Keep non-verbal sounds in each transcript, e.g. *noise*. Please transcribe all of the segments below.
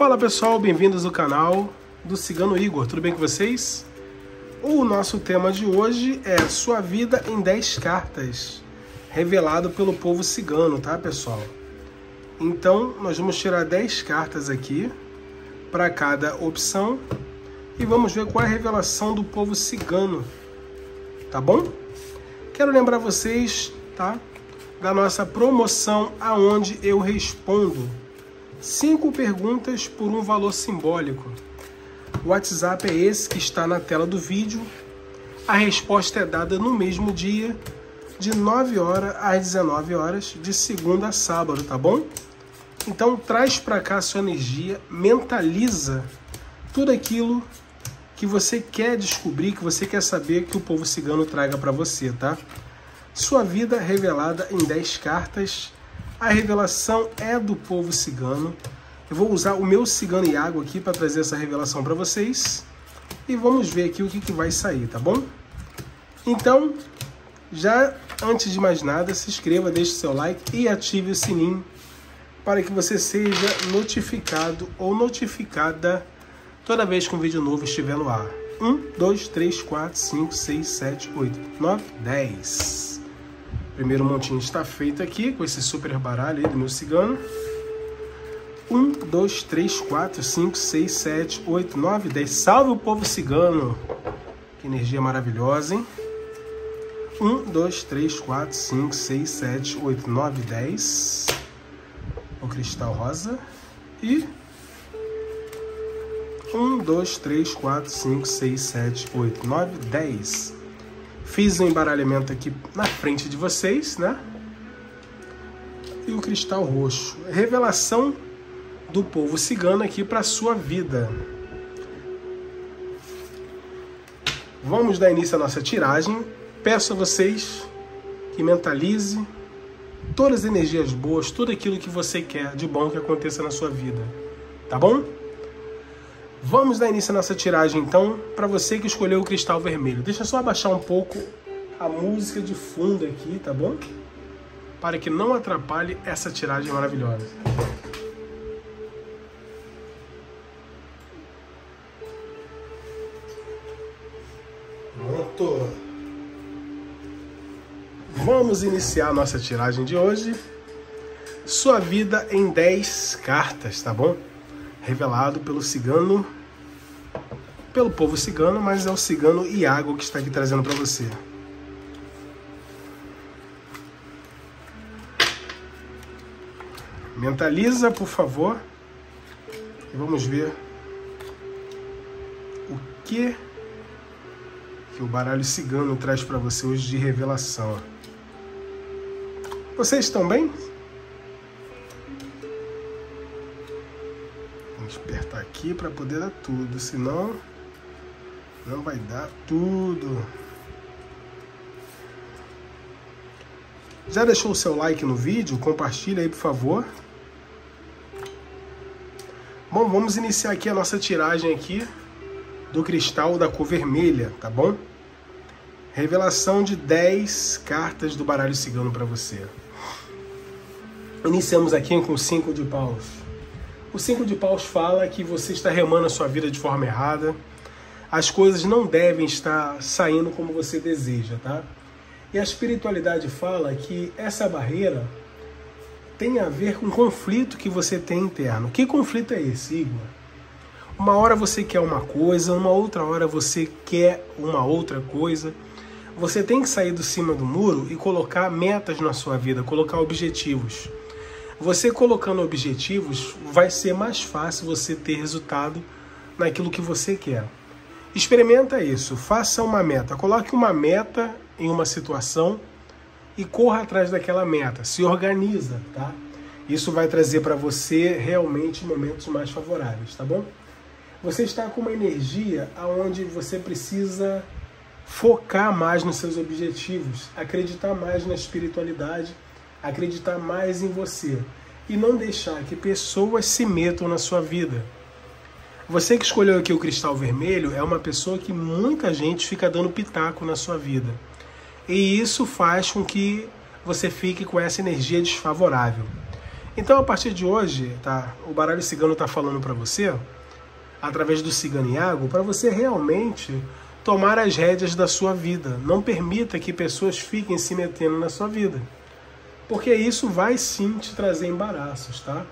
Fala pessoal, bem-vindos ao canal do Cigano Igor, tudo bem com vocês? O nosso tema de hoje é Sua Vida em 10 Cartas, revelado pelo povo cigano, tá pessoal? Então, nós vamos tirar 10 cartas aqui para cada opção e vamos ver qual é a revelação do povo cigano, tá bom? Quero lembrar vocês, tá? Da nossa promoção aonde eu respondo cinco perguntas por um valor simbólico. O WhatsApp é esse que está na tela do vídeo. A resposta é dada no mesmo dia, de 9 horas às 19 horas, de segunda a sábado, tá bom? Então traz para cá sua energia, mentaliza tudo aquilo que você quer descobrir, que você quer saber que o povo cigano traga para você, tá? Sua vida revelada em 10 cartas. A revelação é do povo cigano. Eu vou usar o meu cigano Iago aqui para trazer essa revelação para vocês. E vamos ver aqui o que, que vai sair, tá bom? Então, já antes de mais nada, se inscreva, deixe seu like e ative o sininho para que você seja notificado ou notificada toda vez que um vídeo novo estiver no ar. 1, 2, 3, 4, 5, 6, 7, 8, 9, 10. Primeiro montinho está feito aqui com esse super baralho aí do meu cigano. 1, 2, 3, 4, 5, 6, 7, 8, 9, 10. Salve o povo cigano! Que energia maravilhosa, hein? 1, 2, 3, 4, 5, 6, 7, 8, 9, 10. O cristal rosa. E 1, 2, 3, 4, 5, 6, 7, 8, 9, 10. Fiz o um embaralhamento aqui na frente de vocês, né? E o cristal roxo. Revelação do povo cigano aqui para sua vida. Vamos dar início à nossa tiragem. Peço a vocês que mentalize todas as energias boas, tudo aquilo que você quer de bom que aconteça na sua vida. Tá bom? Vamos dar início à nossa tiragem então, para você que escolheu o cristal vermelho. Deixa só abaixar um pouco a música de fundo aqui, tá bom? Para que não atrapalhe essa tiragem maravilhosa. Pronto. Vamos iniciar a nossa tiragem de hoje. Sua vida em 10 cartas, tá bom? Revelado pelo cigano, pelo povo cigano, mas é o cigano Iago que está aqui trazendo para você. Mentaliza, por favor. E vamos ver o que que o baralho cigano traz para você hoje de revelação. Vocês estão bem? Aqui para poder dar tudo, senão não vai dar tudo. Já deixou o seu like no vídeo? Compartilha aí, por favor. Bom, vamos iniciar aqui a nossa tiragem aqui do cristal da cor vermelha, tá bom? Revelação de 10 cartas do baralho cigano para você. Iniciamos aqui com o 5 de paus. O 5 de paus fala que você está remando a sua vida de forma errada. As coisas não devem estar saindo como você deseja, tá? E a espiritualidade fala que essa barreira tem a ver com o conflito que você tem interno. Que conflito é esse, Igor? Uma hora você quer uma coisa, uma outra hora você quer uma outra coisa. Você tem que sair do cima do muro e colocar metas na sua vida, colocar objetivos. Você colocando objetivos, vai ser mais fácil você ter resultado naquilo que você quer. Experimenta isso, faça uma meta, coloque uma meta em uma situação e corra atrás daquela meta. Se organiza, tá? Isso vai trazer para você realmente momentos mais favoráveis, tá bom? Você está com uma energia aonde você precisa focar mais nos seus objetivos, acreditar mais na espiritualidade, acreditar mais em você e não deixar que pessoas se metam na sua vida. Você que escolheu aqui o cristal vermelho é uma pessoa que muita gente fica dando pitaco na sua vida. E isso faz com que você fique com essa energia desfavorável. Então, a partir de hoje, tá? O baralho cigano está falando para você, através do cigano Iago, para você realmente tomar as rédeas da sua vida. Não permita que pessoas fiquem se metendo na sua vida. Porque isso vai sim te trazer embaraços, tá?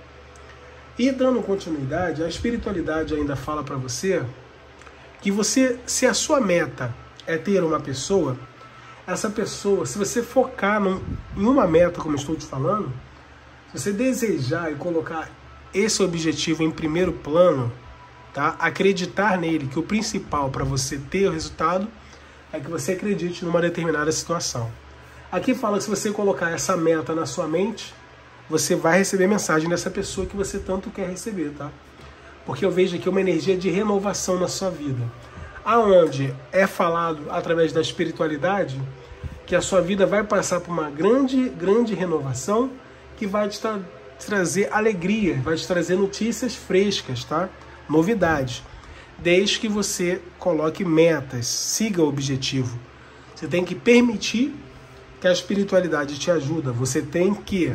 E dando continuidade, a espiritualidade ainda fala para você que você, se a sua meta é ter uma pessoa, essa pessoa, se você focar num, em uma meta, como estou te falando, se você desejar e colocar esse objetivo em primeiro plano, tá? Acreditar nele, que o principal para você ter o resultado é que você acredite numa determinada situação. Aqui fala que se você colocar essa meta na sua mente, você vai receber mensagem dessa pessoa que você tanto quer receber, tá? Porque eu vejo aqui uma energia de renovação na sua vida. Aonde é falado através da espiritualidade que a sua vida vai passar por uma grande, grande renovação que vai te tra trazer alegria, vai te trazer notícias frescas, tá? novidades, desde que você coloque metas, siga o objetivo. Você tem que permitir que a espiritualidade te ajuda. Você tem que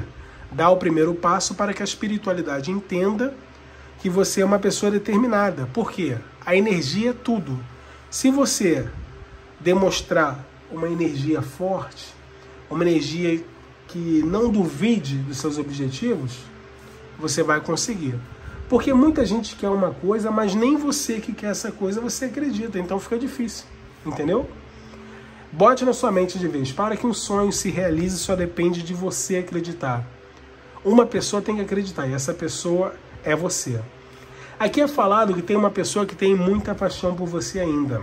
dar o primeiro passo para que a espiritualidade entenda que você é uma pessoa determinada. Por quê? A energia é tudo. Se você demonstrar uma energia forte, uma energia que não duvide dos seus objetivos, você vai conseguir. Porque muita gente quer uma coisa, mas nem você que quer essa coisa você acredita, então fica difícil, entendeu? Bote na sua mente de vez, para que um sonho se realize só depende de você acreditar. Uma pessoa tem que acreditar e essa pessoa é você. Aqui é falado que tem uma pessoa que tem muita paixão por você ainda.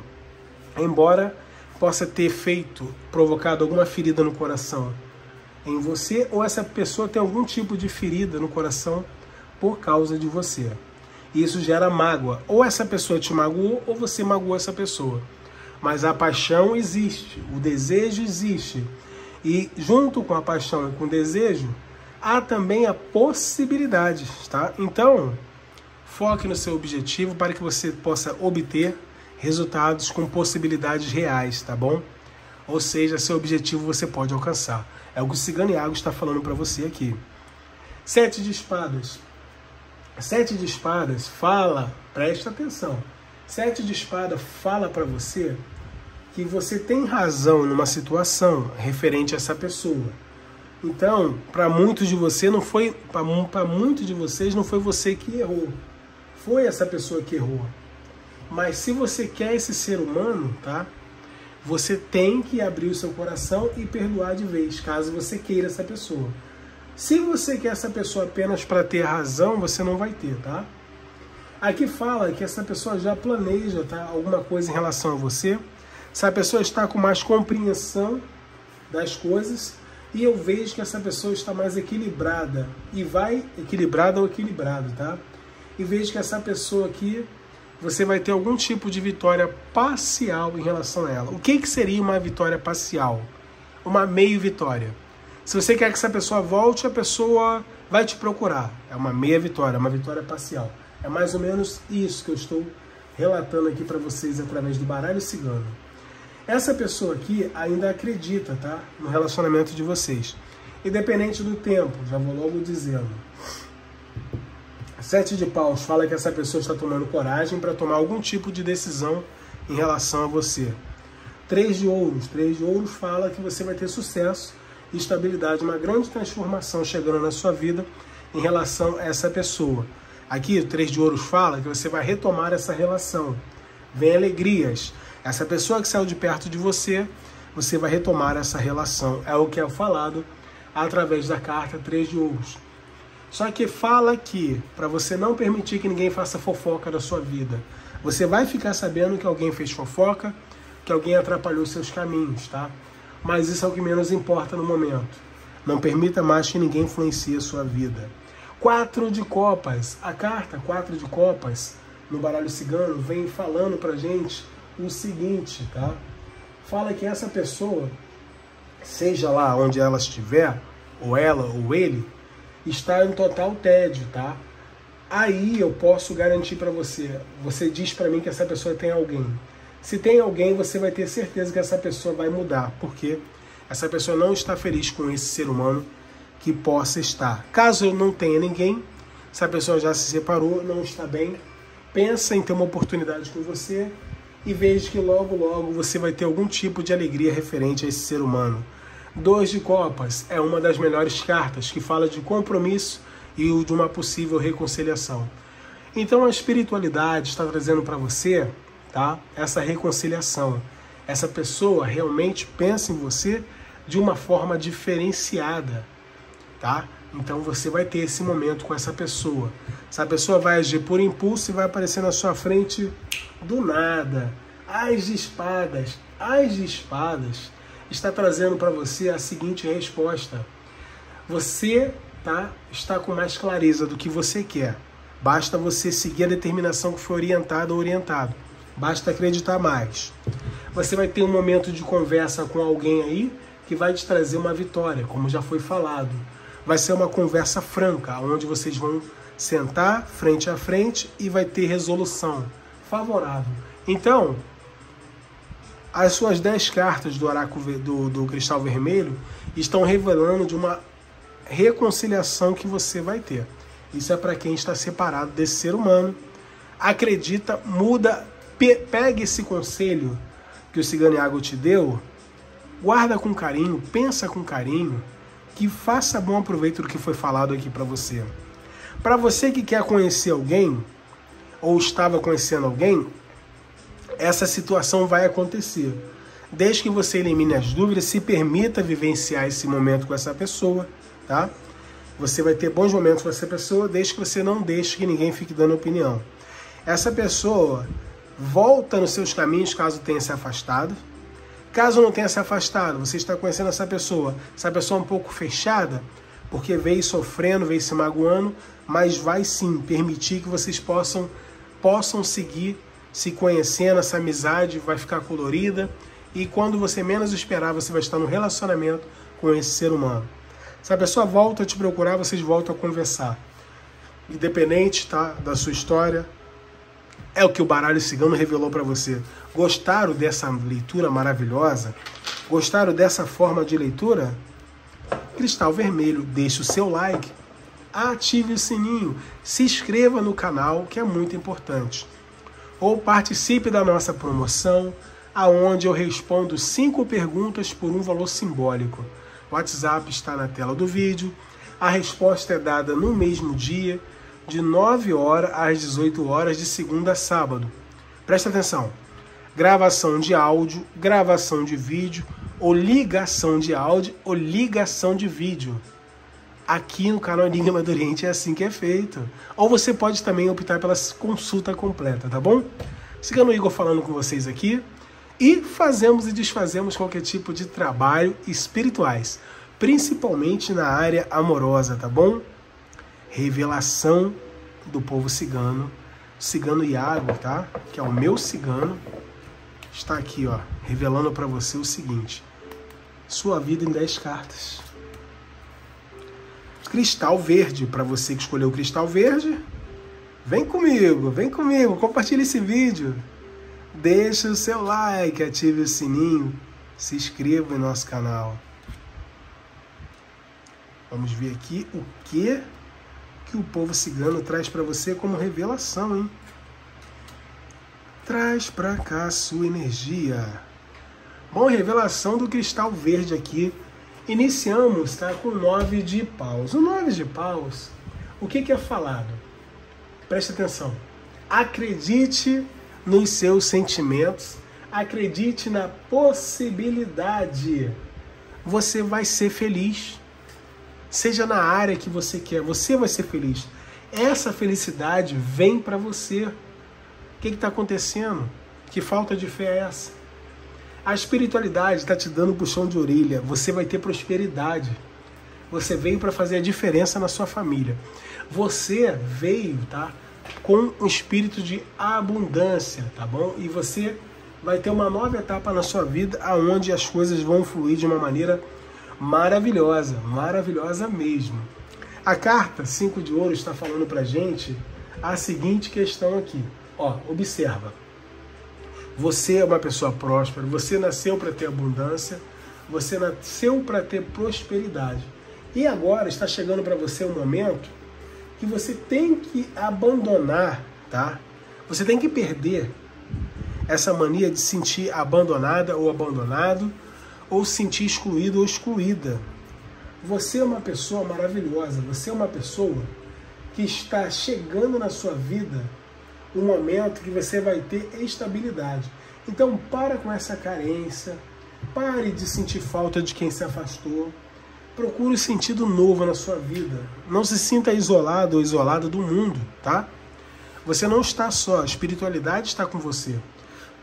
Embora possa ter feito, provocado alguma ferida no coração em você, ou essa pessoa tem algum tipo de ferida no coração por causa de você. Isso gera mágoa. Ou essa pessoa te magoou, ou você magoou essa pessoa. Mas a paixão existe, o desejo existe. E junto com a paixão e com o desejo, há também a possibilidade, tá? Então, foque no seu objetivo para que você possa obter resultados com possibilidades reais, tá bom? Ou seja, seu objetivo você pode alcançar. É o que o Cigano Iago está falando para você aqui. Sete de espadas. Sete de espadas fala, presta atenção. Sete de espada fala para você que você tem razão numa situação referente a essa pessoa. Então, para muitos de você não foi, para muitos de vocês não foi você que errou. Foi essa pessoa que errou. Mas se você quer esse ser humano, tá? Você tem que abrir o seu coração e perdoar de vez, caso você queira essa pessoa. Se você quer essa pessoa apenas para ter razão, você não vai ter, tá? Aqui fala que essa pessoa já planeja tá, alguma coisa em relação a você. Se a pessoa está com mais compreensão das coisas e eu vejo que essa pessoa está mais equilibrada e vai equilibrada ou equilibrado, tá? E vejo que essa pessoa aqui você vai ter algum tipo de vitória parcial em relação a ela. O que, que seria uma vitória parcial? Uma meio vitória. Se você quer que essa pessoa volte, a pessoa vai te procurar. É uma meia vitória, uma vitória parcial. É mais ou menos isso que eu estou relatando aqui para vocês através do baralho cigano. Essa pessoa aqui ainda acredita, tá? No relacionamento de vocês. Independente do tempo, já vou logo dizendo. Sete de paus fala que essa pessoa está tomando coragem para tomar algum tipo de decisão em relação a você. Três de ouros. Três de ouros fala que você vai ter sucesso estabilidade, uma grande transformação chegando na sua vida em relação a essa pessoa. Aqui, o Três de Ouros fala que você vai retomar essa relação. Vem alegrias. Essa pessoa que saiu de perto de você, você vai retomar essa relação. É o que é falado através da carta Três de Ouros. Só que fala que, para você não permitir que ninguém faça fofoca da sua vida, você vai ficar sabendo que alguém fez fofoca, que alguém atrapalhou seus caminhos, tá? mas isso é o que menos importa no momento. Não permita mais que ninguém influencie a sua vida. Quatro de copas. A carta quatro de copas no baralho cigano vem falando pra gente o seguinte, tá? Fala que essa pessoa, seja lá onde ela estiver, ou ela ou ele, está em total tédio, tá? Aí eu posso garantir para você. Você diz para mim que essa pessoa tem alguém. Se tem alguém, você vai ter certeza que essa pessoa vai mudar, porque essa pessoa não está feliz com esse ser humano que possa estar. Caso não tenha ninguém, se a pessoa já se separou, não está bem, pensa em ter uma oportunidade com você e veja que logo, logo você vai ter algum tipo de alegria referente a esse ser humano. Dois de Copas é uma das melhores cartas que fala de compromisso e de uma possível reconciliação. Então a espiritualidade está trazendo para você, tá? Essa reconciliação. Essa pessoa realmente pensa em você de uma forma diferenciada, tá? Então você vai ter esse momento com essa pessoa. Essa pessoa vai agir por impulso e vai aparecer na sua frente do nada. As espadas, as espadas está trazendo para você a seguinte resposta: você tá, está com mais clareza do que você quer. Basta você seguir a determinação que foi orientada ou orientado. Basta acreditar mais. Você vai ter um momento de conversa com alguém aí que vai te trazer uma vitória, como já foi falado. Vai ser uma conversa franca, onde vocês vão sentar frente a frente e vai ter resolução favorável. Então, as suas 10 cartas do oráculo do, do cristal vermelho estão revelando de uma reconciliação que você vai ter. Isso é para quem está separado desse ser humano. Acredita, muda, pe pegue esse conselho que o Cigano te deu, guarda com carinho, pensa com carinho, que faça bom aproveito do que foi falado aqui para você. Para você que quer conhecer alguém, ou estava conhecendo alguém, essa situação vai acontecer. Desde que você elimine as dúvidas, se permita vivenciar esse momento com essa pessoa, tá? Você vai ter bons momentos com essa pessoa, desde que você não deixe que ninguém fique dando opinião. Essa pessoa volta nos seus caminhos caso tenha se afastado. Caso não tenha se afastado, você está conhecendo essa pessoa, essa pessoa é um pouco fechada, porque veio sofrendo, veio se magoando, mas vai sim permitir que vocês possam possam seguir se conhecendo, essa amizade vai ficar colorida e quando você menos esperar, você vai estar no relacionamento com esse ser humano. Se a pessoa volta a te procurar, vocês voltam a conversar. Independente tá, da sua história, é o que o baralho cigano revelou para você. Gostaram dessa leitura maravilhosa? Gostaram dessa forma de leitura? Cristal Vermelho, deixe o seu like, ative o sininho, se inscreva no canal, que é muito importante. Ou participe da nossa promoção, aonde eu respondo cinco perguntas por um valor simbólico. O WhatsApp está na tela do vídeo. A resposta é dada no mesmo dia, de 9 horas às 18 horas, de segunda a sábado. Presta atenção: gravação de áudio, gravação de vídeo, ou ligação de áudio, ou ligação de vídeo. Aqui no canal Enigma do Oriente é assim que é feito. Ou você pode também optar pela consulta completa, tá bom? Sigando o Igor falando com vocês aqui e fazemos e desfazemos qualquer tipo de trabalho espirituais, principalmente na área amorosa, tá bom? Revelação do povo cigano, cigano Iago, tá? Que é o meu cigano, está aqui, ó, revelando para você o seguinte: sua vida em 10 cartas. Cristal verde, para você que escolheu o cristal verde, vem comigo, vem comigo, compartilhe esse vídeo. Deixe o seu like, ative o sininho, se inscreva em nosso canal. Vamos ver aqui o que que o povo cigano traz para você como revelação, hein? Traz para cá a sua energia. Bom, revelação do cristal verde aqui. Iniciamos tá, com nove de paus. O nove de paus, o que, que é falado? Preste atenção. Acredite nos seus sentimentos, acredite na possibilidade. Você vai ser feliz. Seja na área que você quer, você vai ser feliz. Essa felicidade vem para você. O que está acontecendo? Que falta de fé é essa? A espiritualidade está te dando puxão de orelha. Você vai ter prosperidade. Você veio para fazer a diferença na sua família. Você veio, tá? com um espírito de abundância, tá bom? E você vai ter uma nova etapa na sua vida aonde as coisas vão fluir de uma maneira maravilhosa, maravilhosa mesmo. A carta 5 de ouro está falando pra gente a seguinte questão aqui. Ó, observa. Você é uma pessoa próspera, você nasceu para ter abundância, você nasceu para ter prosperidade. E agora está chegando para você um momento que você tem que abandonar, tá? Você tem que perder essa mania de sentir abandonada ou abandonado, ou sentir excluído ou excluída. Você é uma pessoa maravilhosa, você é uma pessoa que está chegando na sua vida um momento que você vai ter estabilidade. Então para com essa carência, pare de sentir falta de quem se afastou. Procure sentido novo na sua vida. Não se sinta isolado ou isolada do mundo, tá? Você não está só, a espiritualidade está com você.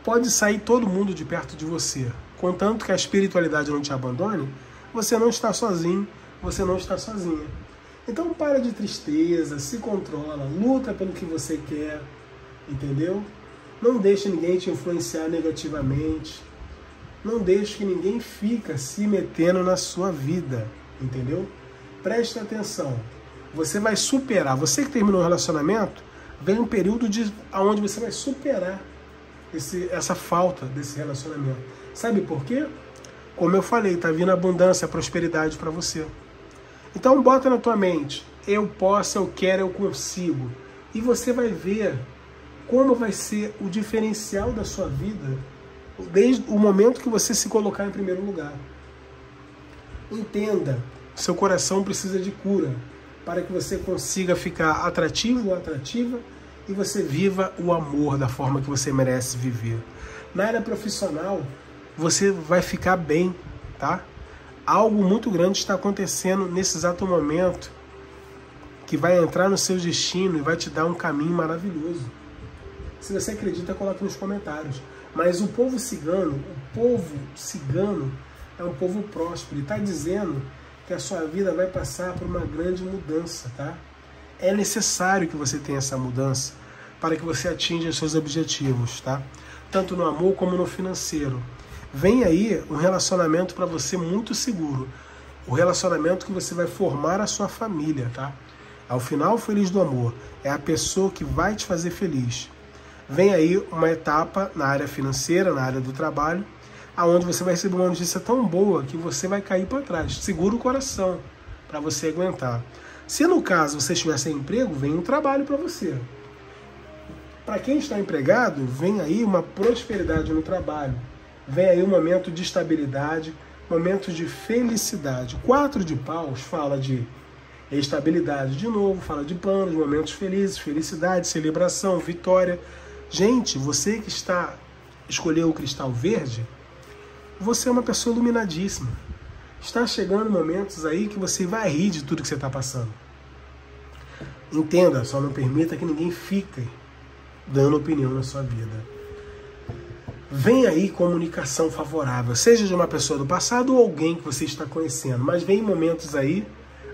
Pode sair todo mundo de perto de você. Contanto que a espiritualidade não te abandone, você não está sozinho, você não está sozinha. Então para de tristeza, se controla, luta pelo que você quer, entendeu? Não deixe ninguém te influenciar negativamente. Não deixe que ninguém fica se metendo na sua vida, entendeu? Preste atenção. Você vai superar. Você que terminou o relacionamento, vem um período de onde você vai superar esse, essa falta desse relacionamento. Sabe por quê? Como eu falei, tá vindo abundância, prosperidade para você. Então bota na tua mente, eu posso, eu quero, eu consigo. E você vai ver como vai ser o diferencial da sua vida desde o momento que você se colocar em primeiro lugar. Entenda, seu coração precisa de cura para que você consiga ficar atrativo ou atrativa e você viva o amor da forma que você merece viver. Na área profissional, você vai ficar bem, tá? Algo muito grande está acontecendo nesse exato momento que vai entrar no seu destino e vai te dar um caminho maravilhoso. Se você acredita, coloque nos comentários. Mas o povo cigano, o povo cigano é um povo próspero e está dizendo que a sua vida vai passar por uma grande mudança, tá? É necessário que você tenha essa mudança para que você atinja os seus objetivos, tá? Tanto no amor como no financeiro. Vem aí um relacionamento para você muito seguro. O relacionamento que você vai formar a sua família, tá? Ao final, feliz do amor é a pessoa que vai te fazer feliz vem aí uma etapa na área financeira, na área do trabalho, aonde você vai receber uma notícia tão boa que você vai cair para trás. Segura o coração para você aguentar. Se no caso você estiver sem emprego, vem um trabalho para você. Para quem está empregado, vem aí uma prosperidade no trabalho. Vem aí um momento de estabilidade, momento de felicidade. Quatro de paus fala de estabilidade de novo, fala de planos, momentos felizes, felicidade, celebração, vitória. Gente, você que está escolheu o cristal verde, você é uma pessoa iluminadíssima. Está chegando momentos aí que você vai rir de tudo que você está passando. Entenda, só não permita que ninguém fique dando opinião na sua vida. Vem aí comunicação favorável, seja de uma pessoa do passado ou alguém que você está conhecendo, mas vem momentos aí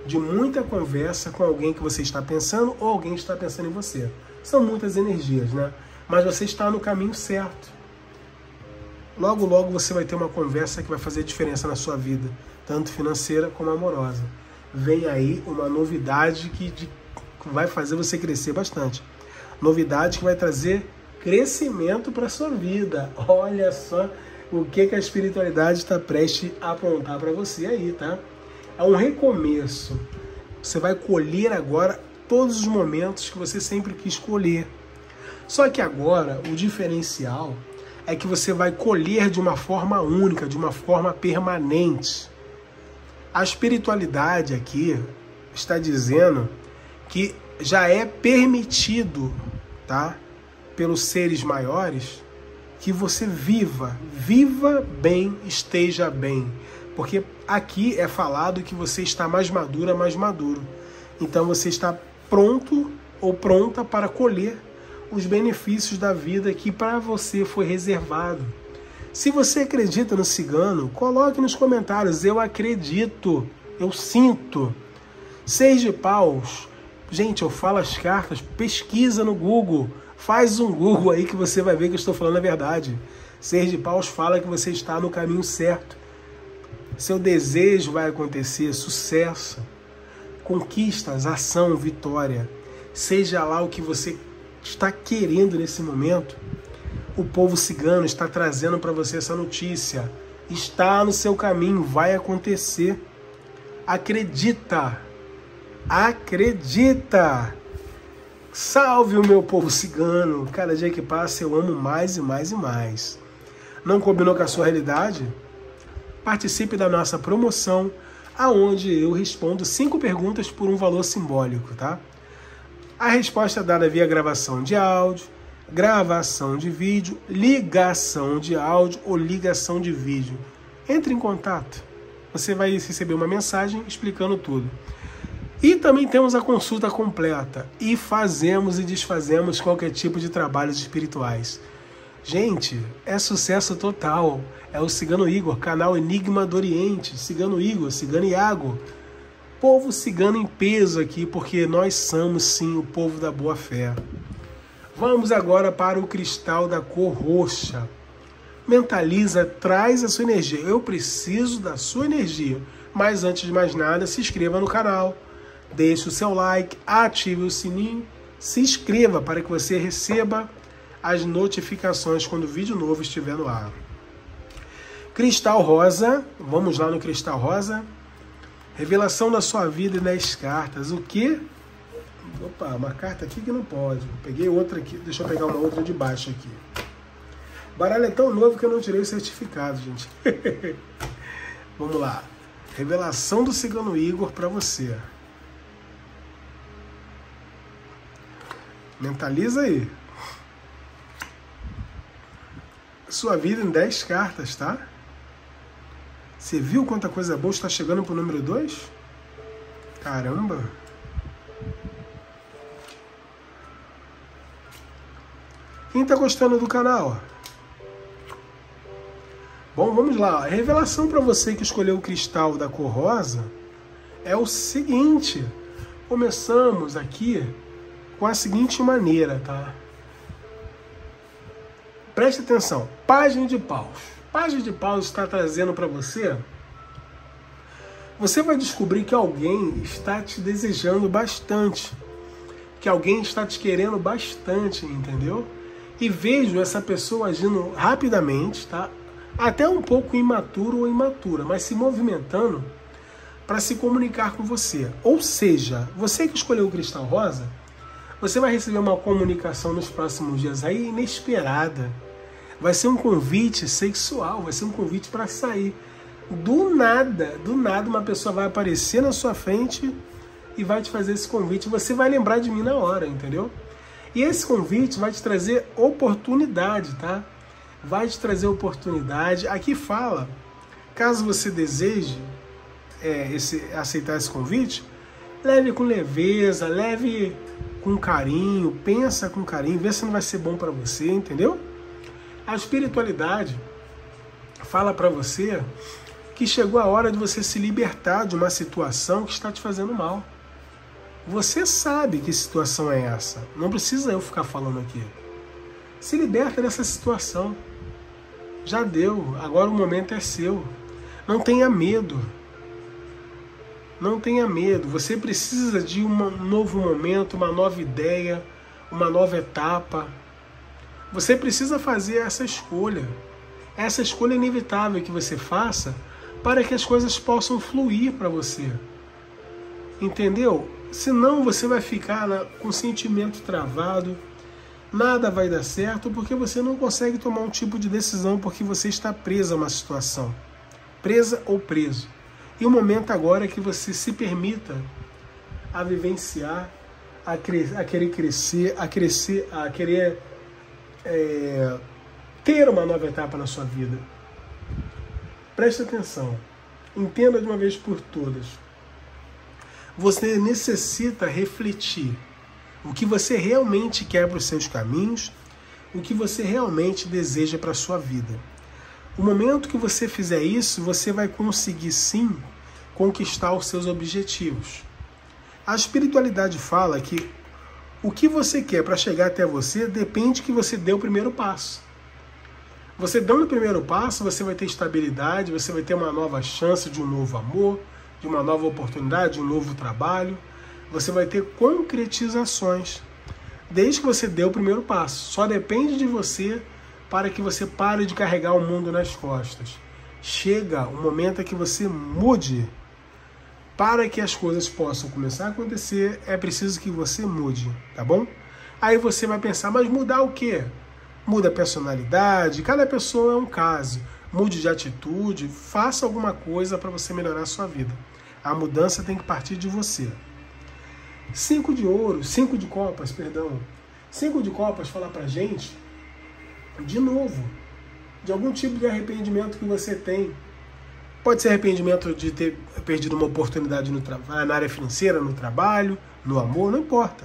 de muita conversa com alguém que você está pensando ou alguém está pensando em você. São muitas energias, né? mas você está no caminho certo. Logo, logo você vai ter uma conversa que vai fazer diferença na sua vida, tanto financeira como amorosa. Vem aí uma novidade que, de, que vai fazer você crescer bastante. Novidade que vai trazer crescimento para sua vida. Olha só o que, que a espiritualidade está prestes a apontar para você aí, tá? É um recomeço. Você vai colher agora todos os momentos que você sempre quis colher. Só que agora o diferencial é que você vai colher de uma forma única, de uma forma permanente. A espiritualidade aqui está dizendo que já é permitido, tá? Pelos seres maiores que você viva, viva bem, esteja bem. Porque aqui é falado que você está mais madura, mais maduro. Então você está pronto ou pronta para colher os benefícios da vida que para você foi reservado. Se você acredita no cigano, coloque nos comentários. Eu acredito, eu sinto. Seis de paus. Gente, eu falo as cartas, pesquisa no Google. Faz um Google aí que você vai ver que eu estou falando a verdade. Seis de paus fala que você está no caminho certo. Seu desejo vai acontecer, sucesso, conquistas, ação, vitória. Seja lá o que você está querendo nesse momento, o povo cigano está trazendo para você essa notícia. Está no seu caminho, vai acontecer. Acredita! Acredita! Salve o meu povo cigano! Cada dia que passa eu amo mais e mais e mais. Não combinou com a sua realidade? Participe da nossa promoção, aonde eu respondo cinco perguntas por um valor simbólico, tá? A resposta é dada via gravação de áudio, gravação de vídeo, ligação de áudio ou ligação de vídeo. Entre em contato. Você vai receber uma mensagem explicando tudo. E também temos a consulta completa e fazemos e desfazemos qualquer tipo de trabalhos espirituais. Gente, é sucesso total. É o Cigano Igor, canal Enigma do Oriente. Cigano Igor, Cigano Iago. Povo cigano em peso aqui, porque nós somos sim o povo da boa fé. Vamos agora para o cristal da cor roxa. Mentaliza, traz a sua energia. Eu preciso da sua energia. Mas antes de mais nada, se inscreva no canal. Deixe o seu like, ative o sininho, se inscreva para que você receba as notificações quando o vídeo novo estiver no ar. Cristal rosa, vamos lá no cristal rosa. Revelação da sua vida e 10 cartas. O que? Opa, uma carta aqui que não pode. Peguei outra aqui, deixa eu pegar uma outra de baixo aqui. Baralho é tão novo que eu não tirei o certificado, gente. *laughs* Vamos lá. Revelação do Cigano Igor para você. Mentaliza aí. Sua vida em 10 cartas, tá? Você viu quanta coisa boa está chegando pro número 2? Caramba! Quem está gostando do canal? Bom, vamos lá. A revelação para você que escolheu o cristal da cor rosa é o seguinte. Começamos aqui com a seguinte maneira, tá? Preste atenção. Página de paus. Página de paus está trazendo para você. Você vai descobrir que alguém está te desejando bastante. Que alguém está te querendo bastante, entendeu? e vejo essa pessoa agindo rapidamente, tá? Até um pouco imaturo ou imatura, mas se movimentando para se comunicar com você. Ou seja, você que escolheu o cristal rosa, você vai receber uma comunicação nos próximos dias aí inesperada. Vai ser um convite sexual, vai ser um convite para sair. Do nada, do nada uma pessoa vai aparecer na sua frente e vai te fazer esse convite. Você vai lembrar de mim na hora, entendeu? E esse convite vai te trazer oportunidade, tá? Vai te trazer oportunidade. Aqui fala, caso você deseje é, esse, aceitar esse convite, leve com leveza, leve com carinho, pensa com carinho, vê se não vai ser bom para você, entendeu? A espiritualidade fala para você que chegou a hora de você se libertar de uma situação que está te fazendo mal. Você sabe que situação é essa. Não precisa eu ficar falando aqui. Se liberta dessa situação. Já deu. Agora o momento é seu. Não tenha medo. Não tenha medo. Você precisa de um novo momento, uma nova ideia, uma nova etapa. Você precisa fazer essa escolha. Essa escolha inevitável que você faça para que as coisas possam fluir para você. Entendeu? Senão você vai ficar com o sentimento travado, nada vai dar certo porque você não consegue tomar um tipo de decisão porque você está preso a uma situação. Presa ou preso. E o momento agora é que você se permita a vivenciar, a, cre a querer crescer, a crescer, a querer é, ter uma nova etapa na sua vida. Preste atenção. Entenda de uma vez por todas você necessita refletir o que você realmente quer para os seus caminhos, o que você realmente deseja para a sua vida. O momento que você fizer isso, você vai conseguir sim conquistar os seus objetivos. A espiritualidade fala que o que você quer para chegar até você depende que você dê o primeiro passo. Você dando o primeiro passo, você vai ter estabilidade, você vai ter uma nova chance de um novo amor, de uma nova oportunidade, de um novo trabalho. Você vai ter concretizações desde que você dê o primeiro passo. Só depende de você para que você pare de carregar o mundo nas costas. Chega o momento em que você mude. Para que as coisas possam começar a acontecer, é preciso que você mude, tá bom? Aí você vai pensar, mas mudar o quê? Muda a personalidade, cada pessoa é um caso. Mude de atitude, faça alguma coisa para você melhorar a sua vida. A mudança tem que partir de você. Cinco de ouro, cinco de copas, perdão. Cinco de copas fala pra gente, de novo, de algum tipo de arrependimento que você tem. Pode ser arrependimento de ter perdido uma oportunidade no na área financeira, no trabalho, no amor, não importa.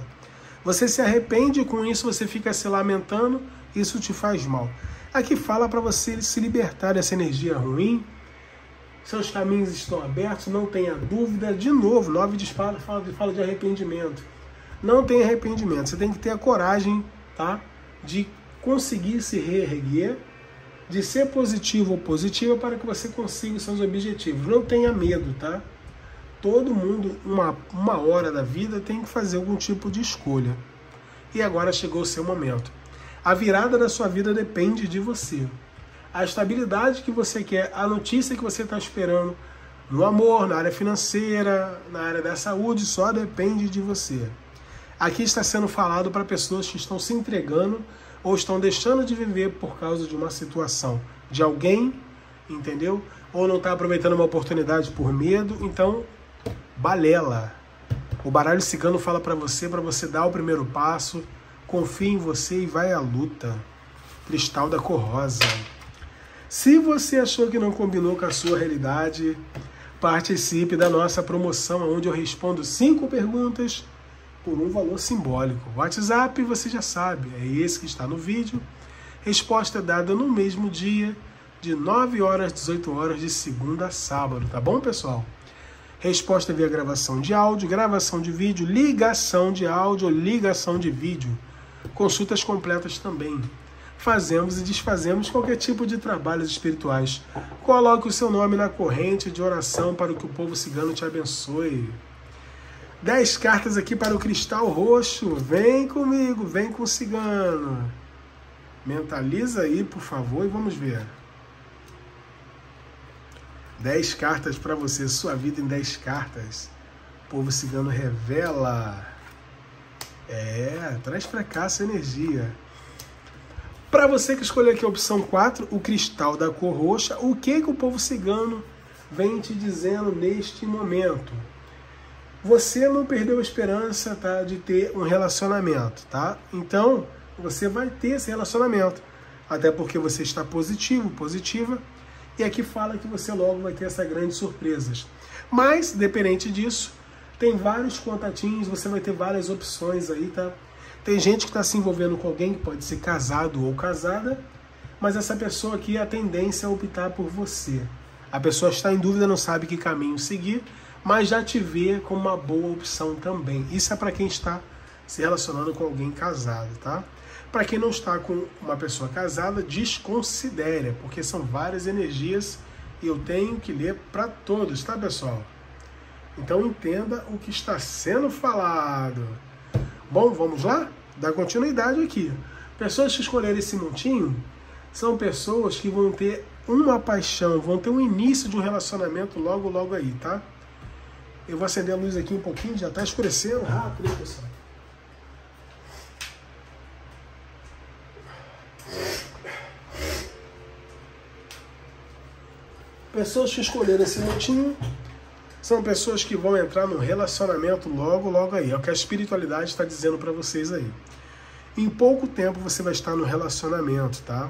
Você se arrepende com isso, você fica se lamentando, isso te faz mal. Aqui fala para você se libertar dessa energia ruim, seus caminhos estão abertos, não tenha dúvida. De novo, nove de espada fala, fala de arrependimento. Não tem arrependimento. Você tem que ter a coragem, tá? De conseguir se reerguer, de ser positivo ou positiva para que você consiga os seus objetivos. Não tenha medo, tá? Todo mundo, uma, uma hora da vida, tem que fazer algum tipo de escolha. E agora chegou o seu momento. A virada da sua vida depende de você a estabilidade que você quer, a notícia que você está esperando no amor, na área financeira, na área da saúde, só depende de você. Aqui está sendo falado para pessoas que estão se entregando ou estão deixando de viver por causa de uma situação de alguém, entendeu? Ou não está aproveitando uma oportunidade por medo. Então, balela. O baralho cigano fala para você, para você dar o primeiro passo, confie em você e vai à luta. Cristal da cor rosa. Se você achou que não combinou com a sua realidade, participe da nossa promoção, onde eu respondo cinco perguntas por um valor simbólico. WhatsApp, você já sabe, é esse que está no vídeo. Resposta dada no mesmo dia, de 9 horas às 18 horas, de segunda a sábado, tá bom, pessoal? Resposta via gravação de áudio, gravação de vídeo, ligação de áudio, ligação de vídeo. Consultas completas também fazemos e desfazemos qualquer tipo de trabalhos espirituais. Coloque o seu nome na corrente de oração para que o povo cigano te abençoe. Dez cartas aqui para o cristal roxo. Vem comigo, vem com o cigano. Mentaliza aí, por favor, e vamos ver. Dez cartas para você, sua vida em dez cartas. O povo cigano revela. É, traz para cá essa energia. Para você que escolheu aqui a opção 4, o cristal da cor roxa, o que, que o povo cigano vem te dizendo neste momento? Você não perdeu a esperança tá, de ter um relacionamento, tá? Então, você vai ter esse relacionamento. Até porque você está positivo, positiva. E aqui fala que você logo vai ter essa grande surpresas. Mas, dependente disso, tem vários contatinhos, você vai ter várias opções aí, tá? Tem gente que está se envolvendo com alguém que pode ser casado ou casada, mas essa pessoa aqui a tendência é optar por você. A pessoa está em dúvida, não sabe que caminho seguir, mas já te vê como uma boa opção também. Isso é para quem está se relacionando com alguém casado, tá? Para quem não está com uma pessoa casada, desconsidere, porque são várias energias e eu tenho que ler para todos, tá, pessoal? Então entenda o que está sendo falado. Bom, vamos lá? Dar continuidade aqui. Pessoas que escolherem esse montinho são pessoas que vão ter uma paixão, vão ter um início de um relacionamento logo, logo aí, tá? Eu vou acender a luz aqui um pouquinho, já está escurecendo rápido, hein, pessoal? Pessoas que escolheram esse montinho são pessoas que vão entrar num relacionamento logo, logo aí. É o que a espiritualidade está dizendo para vocês aí. Em pouco tempo você vai estar no relacionamento, tá?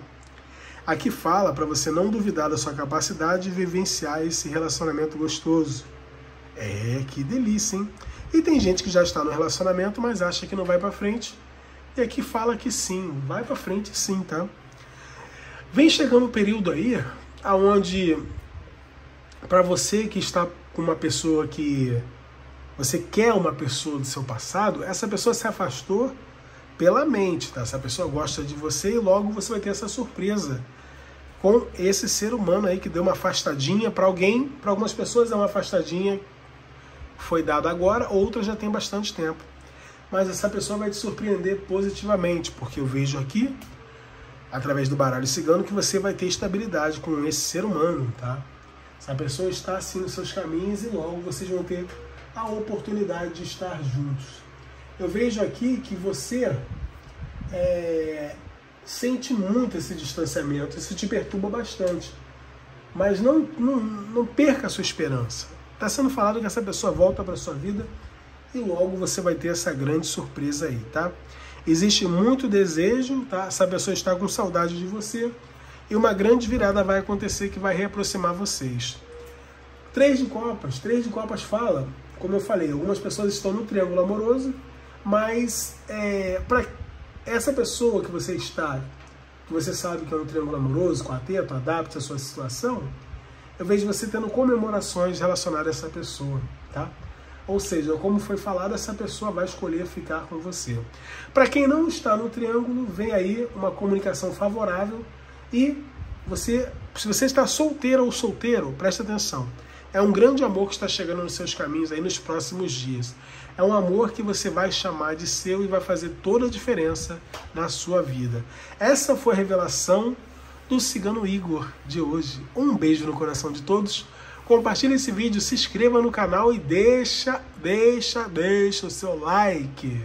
Aqui fala para você não duvidar da sua capacidade de vivenciar esse relacionamento gostoso. É, que delícia, hein? E tem gente que já está no relacionamento, mas acha que não vai para frente. E aqui fala que sim, vai para frente sim, tá? Vem chegando um período aí aonde para você que está com uma pessoa que você quer uma pessoa do seu passado, essa pessoa se afastou pela mente, tá? Essa pessoa gosta de você e logo você vai ter essa surpresa com esse ser humano aí que deu uma afastadinha para alguém, para algumas pessoas é uma afastadinha foi dado agora, outras já tem bastante tempo. Mas essa pessoa vai te surpreender positivamente, porque eu vejo aqui através do baralho cigano que você vai ter estabilidade com esse ser humano, tá? Essa pessoa está assim nos seus caminhos e logo vocês vão ter a oportunidade de estar juntos. Eu vejo aqui que você é, sente muito esse distanciamento, isso te perturba bastante. Mas não, não, não perca a sua esperança. Está sendo falado que essa pessoa volta para sua vida e logo você vai ter essa grande surpresa aí, tá? Existe muito desejo, tá? Essa pessoa está com saudade de você e uma grande virada vai acontecer que vai reaproximar vocês. Três de copas, três de copas fala, como eu falei, algumas pessoas estão no triângulo amoroso, mas é, para essa pessoa que você está, que você sabe que é um triângulo amoroso, quarteto, adapta a sua situação, eu vejo você tendo comemorações relacionadas a essa pessoa, tá? Ou seja, como foi falado, essa pessoa vai escolher ficar com você. Para quem não está no triângulo, vem aí uma comunicação favorável e você, se você está solteira ou solteiro, presta atenção. É um grande amor que está chegando nos seus caminhos aí nos próximos dias. É um amor que você vai chamar de seu e vai fazer toda a diferença na sua vida. Essa foi a revelação do Cigano Igor de hoje. Um beijo no coração de todos. Compartilhe esse vídeo, se inscreva no canal e deixa, deixa, deixa o seu like.